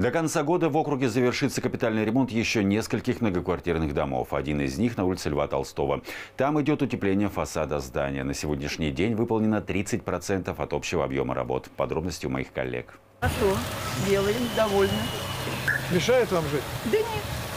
До конца года в округе завершится капитальный ремонт еще нескольких многоквартирных домов. Один из них на улице Льва Толстого. Там идет утепление фасада здания. На сегодняшний день выполнено 30% от общего объема работ. Подробности у моих коллег. Хорошо, делаем, довольны. Мешает вам жить? Да нет.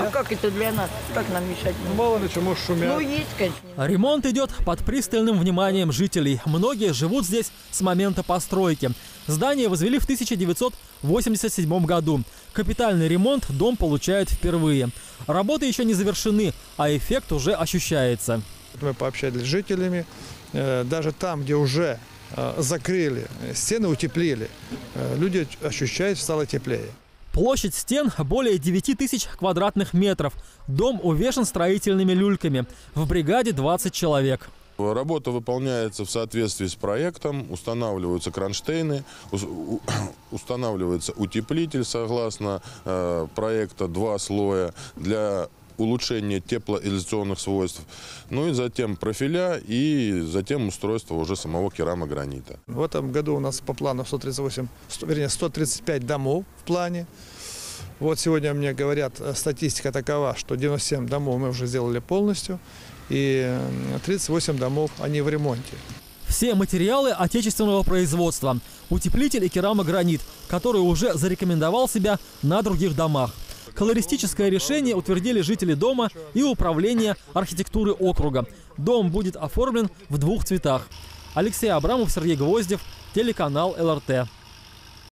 А как это для нас? Как нам мешать? Мало ли, чему шумят. Ну, есть, конечно. Ремонт идет под пристальным вниманием жителей. Многие живут здесь с момента постройки. Здание возвели в 1987 году. Капитальный ремонт дом получает впервые. Работы еще не завершены, а эффект уже ощущается. Мы пообщались с жителями. Э, Даже там, где уже э, закрыли, стены утеплили, э, люди ощущают, стало теплее. Площадь стен более 9 тысяч квадратных метров. Дом увешан строительными люльками. В бригаде 20 человек. Работа выполняется в соответствии с проектом, устанавливаются кронштейны, устанавливается утеплитель согласно э, проекта два слоя для улучшения теплоизоляционных свойств, ну и затем профиля и затем устройство уже самого керамогранита. В этом году у нас по плану 138, сто- вернее, 135 домов в плане. Вот сегодня мне говорят, э, статистика такова, что 97 домов мы уже сделали полностью, и э, 38 домов, они в ремонте. Все материалы отечественного производства. Утеплитель и керамогранит, который уже зарекомендовал себя на других домах. Колористическое решение утвердили жители дома и управление архитектуры округа. Дом будет оформлен в двух цветах. Алексей Абрамов, Сергей Гвоздев, телеканал ЛРТ.